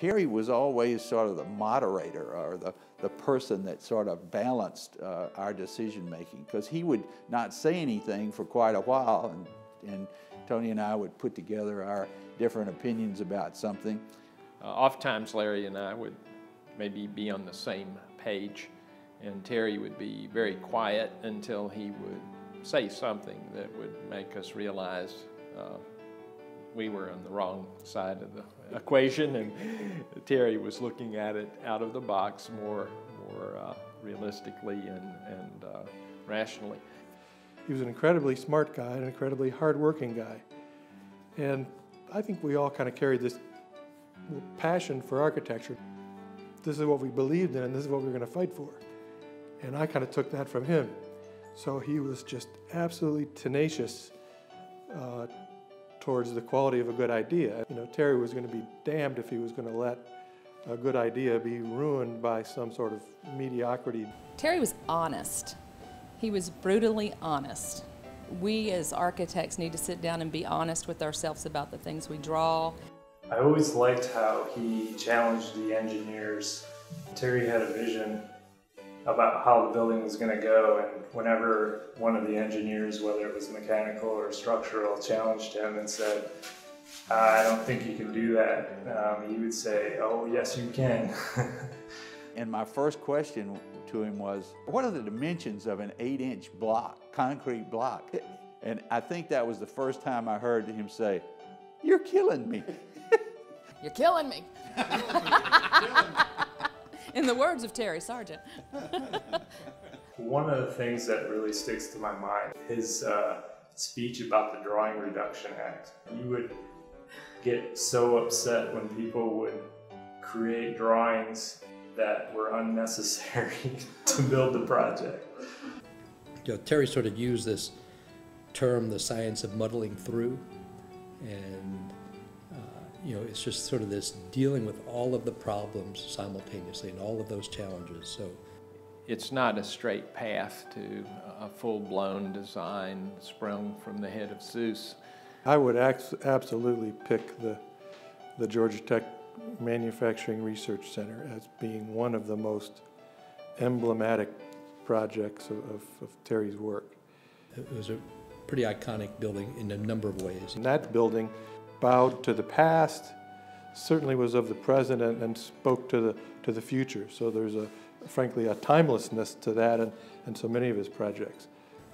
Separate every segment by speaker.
Speaker 1: Terry was always sort of the moderator or the, the person that sort of balanced uh, our decision making because he would not say anything for quite a while and, and Tony and I would put together our different opinions about something.
Speaker 2: Uh, oftentimes Larry and I would maybe be on the same page and Terry would be very quiet until he would say something that would make us realize uh, we were on the wrong side of the equation, and Terry was looking at it out of the box more, more uh, realistically and, and uh, rationally.
Speaker 3: He was an incredibly smart guy, an incredibly hardworking guy. And I think we all kind of carried this passion for architecture. This is what we believed in, and this is what we were going to fight for. And I kind of took that from him. So he was just absolutely tenacious uh, towards the quality of a good idea. You know, Terry was going to be damned if he was going to let a good idea be ruined by some sort of mediocrity.
Speaker 4: Terry was honest. He was brutally honest. We as architects need to sit down and be honest with ourselves about the things we draw.
Speaker 5: I always liked how he challenged the engineers. Terry had a vision about how the building was going to go. And whenever one of the engineers, whether it was mechanical or structural, challenged him and said, I don't think you can do that, um, he would say, Oh, yes, you can.
Speaker 1: and my first question to him was, What are the dimensions of an eight inch block, concrete block? And I think that was the first time I heard him say, You're killing me.
Speaker 4: You're killing me. in the words of Terry Sargent.
Speaker 5: One of the things that really sticks to my mind is uh, speech about the Drawing Reduction Act. You would get so upset when people would create drawings that were unnecessary to build the project.
Speaker 6: You know, Terry sort of used this term, the science of muddling through, and you know, it's just sort of this dealing with all of the problems simultaneously and all of those challenges. So
Speaker 2: it's not a straight path to a full-blown design sprung from the head of Zeus.
Speaker 3: I would absolutely pick the, the Georgia Tech Manufacturing Research Center as being one of the most emblematic projects of, of, of Terry's work.
Speaker 6: It was a pretty iconic building in a number of ways.
Speaker 3: And that building bowed to the past, certainly was of the present, and, and spoke to the, to the future. So there's a, frankly, a timelessness to that and, and so many of his projects.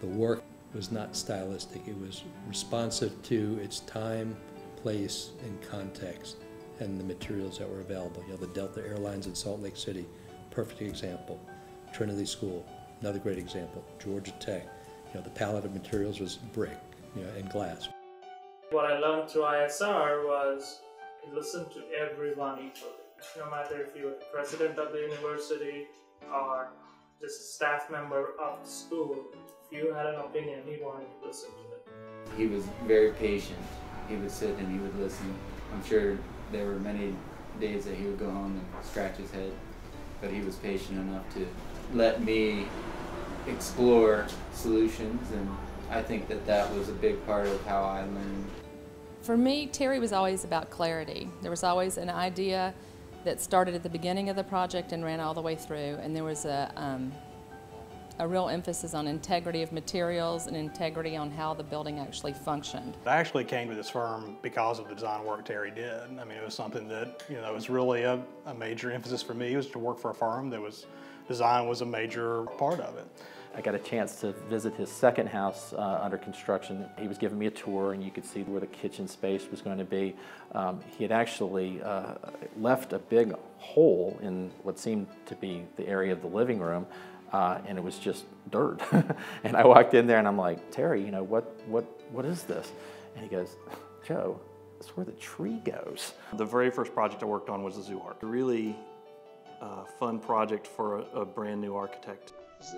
Speaker 6: The work was not stylistic. It was responsive to its time, place, and context, and the materials that were available. You know, the Delta Airlines in Salt Lake City, perfect example. Trinity School, another great example. Georgia Tech, you know, the palette of materials was brick, you know, and glass.
Speaker 7: What I learned through ISR was listen to everyone equally. No matter if you're the president of the university or just a staff member of the school, if you had an opinion, he wanted to listen to it.
Speaker 8: He was very patient. He would sit and he would listen. I'm sure there were many days that he would go home and scratch his head, but he was patient enough to let me explore solutions and I think that that was a big part of how I learned.
Speaker 4: For me, Terry was always about clarity. There was always an idea that started at the beginning of the project and ran all the way through, and there was a, um, a real emphasis on integrity of materials and integrity on how the building actually functioned.
Speaker 9: I actually came to this firm because of the design work Terry did. I mean, it was something that, you know, was really a, a major emphasis for me It was to work for a firm that was, design was a major part of it.
Speaker 10: I got a chance to visit his second house uh, under construction. He was giving me a tour and you could see where the kitchen space was going to be. Um, he had actually uh, left a big hole in what seemed to be the area of the living room uh, and it was just dirt. and I walked in there and I'm like, Terry, you know, what, what, what is this? And he goes, Joe, that's where the tree goes.
Speaker 11: The very first project I worked on was the Zoo Art. A really uh, fun project for a, a brand new architect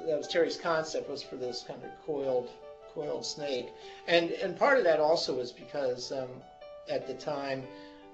Speaker 12: that was Terry's concept was for this kind of coiled coiled snake, and and part of that also was because um, at the time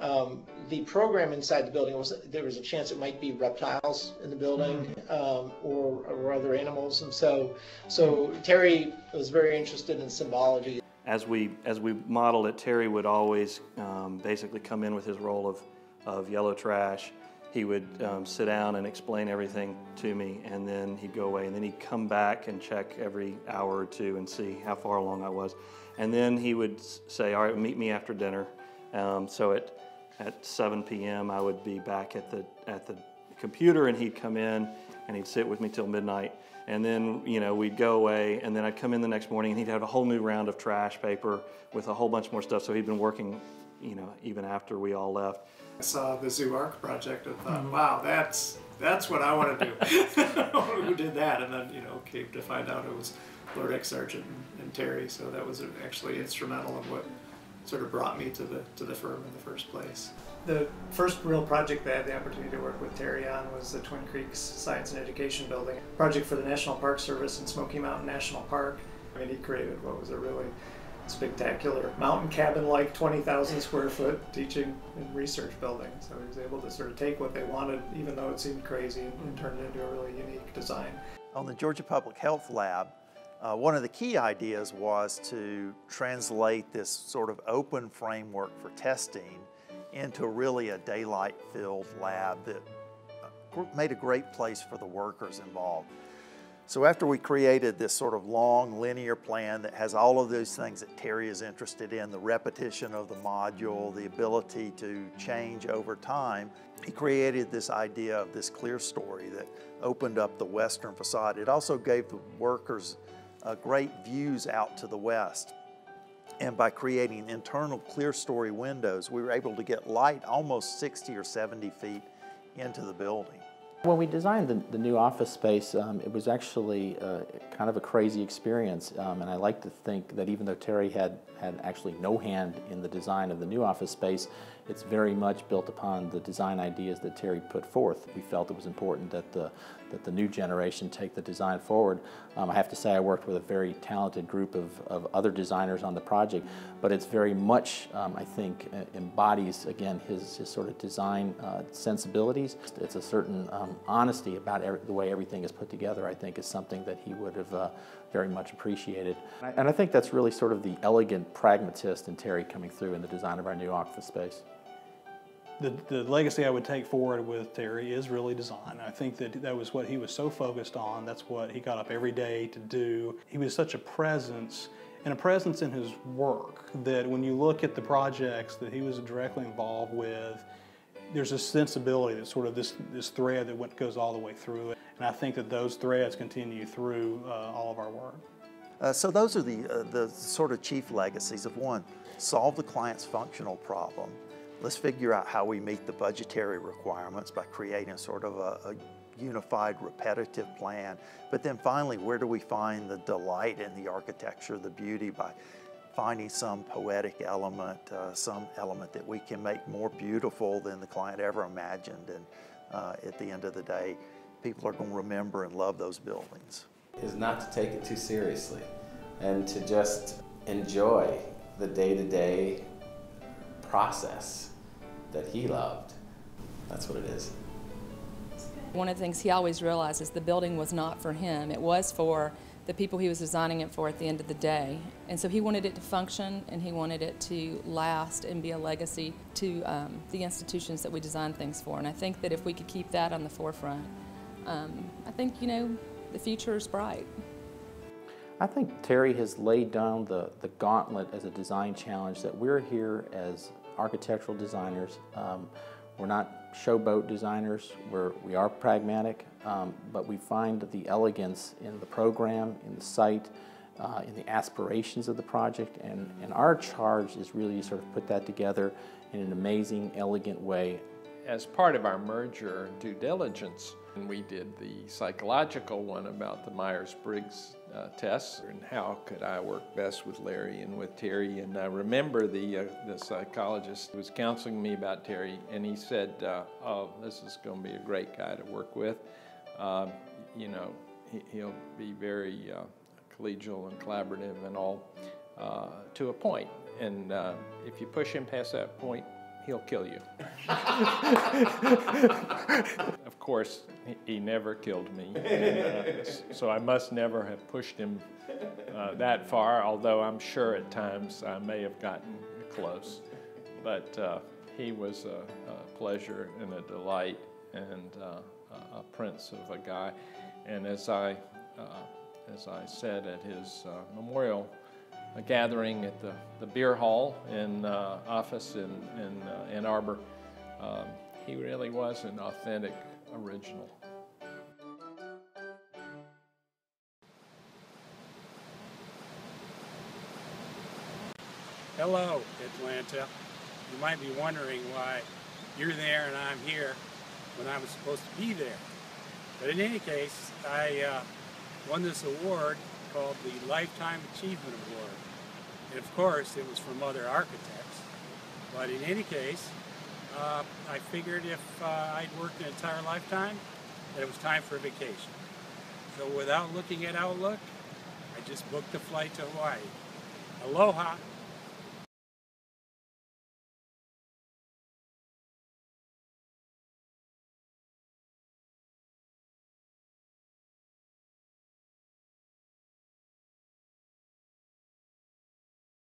Speaker 12: um, the program inside the building was there was a chance it might be reptiles in the building mm-hmm. um, or, or other animals, and so so Terry was very interested in symbology.
Speaker 11: As we as we modeled it, Terry would always um, basically come in with his roll of of yellow trash. He would um, sit down and explain everything to me, and then he'd go away. And then he'd come back and check every hour or two and see how far along I was. And then he would say, "All right, meet me after dinner." Um, so at at 7 p.m., I would be back at the at the computer, and he'd come in and he'd sit with me till midnight. And then, you know, we'd go away, and then I'd come in the next morning, and he'd have a whole new round of trash paper with a whole bunch more stuff. So he'd been working, you know, even after we all left.
Speaker 13: I saw the Zoo Arc project and thought, mm-hmm. wow, that's that's what I want to do. Who did that? And then you know came to find out it was Lord Aeck Sargent and, and Terry. So that was actually instrumental in what sort of brought me to the to the firm in the first place. The first real project that I had the opportunity to work with Terry on was the Twin Creeks Science and Education Building, project for the National Park Service in Smoky Mountain National Park. I mean, he created what was a really spectacular mountain cabin like 20,000 square foot teaching and research building. So he was able to sort of take what they wanted, even though it seemed crazy, and, and turn it into a really unique design.
Speaker 14: On the Georgia Public Health Lab, uh, one of the key ideas was to translate this sort of open framework for testing into really a daylight filled lab that uh, made a great place for the workers involved. So after we created this sort of long linear plan that has all of those things that Terry is interested in, the repetition of the module, the ability to change over time, he created this idea of this clerestory that opened up the western facade. It also gave the workers uh, great views out to the west. And by creating internal clerestory windows, we were able to get light almost 60 or 70 feet into the building.
Speaker 10: When we designed the, the new office space, um, it was actually uh, kind of a crazy experience. Um, and I like to think that even though Terry had, had actually no hand in the design of the new office space, it's very much built upon the design ideas that Terry put forth. We felt it was important that the, that the new generation take the design forward. Um, I have to say I worked with a very talented group of, of other designers on the project, but it's very much, um, I think, uh, embodies, again, his, his sort of design uh, sensibilities. It's a certain honesty about every, the way everything is put together, I think, is something that he would have uh, very much appreciated. And I think that's really sort of the elegant pragmatist in Terry coming through in the design of our new office space.
Speaker 9: The, the legacy I would take forward with Terry is really design. I think that that was what he was so focused on. That's what he got up every day to do. He was such a presence and a presence in his work that when you look at the projects that he was directly involved with, there's a sensibility that sort of this, this thread that goes all the way through it. And I think that those threads continue through uh, all of our work.
Speaker 14: Uh, so those are the, uh, the sort of chief legacies of one, solve the client's functional problem. Let's figure out how we meet the budgetary requirements by creating sort of a, a unified repetitive plan. But then finally, where do we find the delight in the architecture, the beauty by finding some poetic element, uh, some element that we can make more beautiful than the client ever imagined. And uh, at the end of the day, people are going to remember and love those buildings.
Speaker 15: Is not to take it too seriously and to just enjoy the day to day process that he loved. That's what it is.
Speaker 4: One of the things he always realized is the building was not for him. It was for the people he was designing it for at the end of the day. And so he wanted it to function and he wanted it to last and be a legacy to um, the institutions that we design things for. And I think that if we could keep that on the forefront, um, I think, you know, the future is bright.
Speaker 10: I think Terry has laid down the, the gauntlet as a design challenge that we're here as architectural designers. Um, we're not showboat designers, we're, we are pragmatic, um, but we find the elegance in the program, in the site, uh, in the aspirations of the project, and, and our charge is really to sort of put that together in an amazing, elegant way.
Speaker 2: As part of our merger due diligence, we did the psychological one about the Myers-Briggs uh, tests and how could I work best with Larry and with Terry. And I remember the, uh, the psychologist was counseling me about Terry, and he said, uh, oh, this is going to be a great guy to work with. Um, you know, he, will be very uh, collegial and collaborative and all uh, to a point. And uh, if you push him past that point, he'll kill you. of course, he never killed me. And, uh, so I must never have pushed him uh, that far, although I'm sure at times I may have gotten close. But uh, he was a, a pleasure and a delight and uh, a prince of a guy. And as I, uh, as I said at his uh, memorial gathering at the, the beer hall in uh, office in, in uh, Ann Arbor, um, he really was an authentic original.
Speaker 16: Hello, Atlanta. You might be wondering why you're there and I'm here when I was supposed to be there. But in any case, I uh, won this award called the Lifetime Achievement Award. And of course, it was from other architects. But in any case, uh, I figured if uh, I'd worked an entire lifetime, that it was time for a vacation. So without looking at Outlook, I just booked a flight to Hawaii. Aloha!